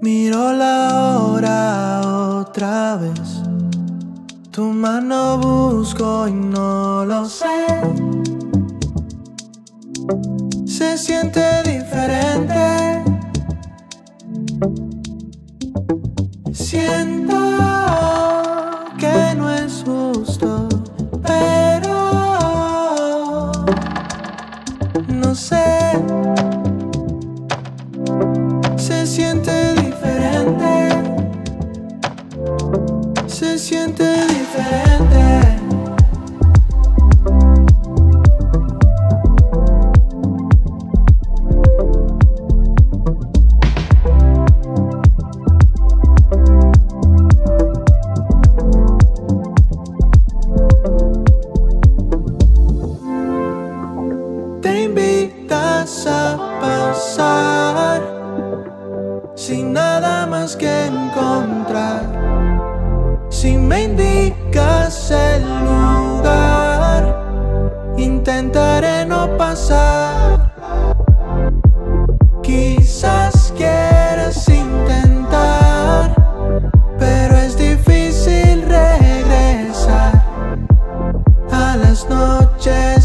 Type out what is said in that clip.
Miro la hora otra vez. Tu mano busco y no lo sé. Se siente diferente. Siente diferente. A pasar sin nada más que encontrar si me indicas el lugar, intentaré no pasar. Quizás quieras intentar, pero es difícil regresar a las noches.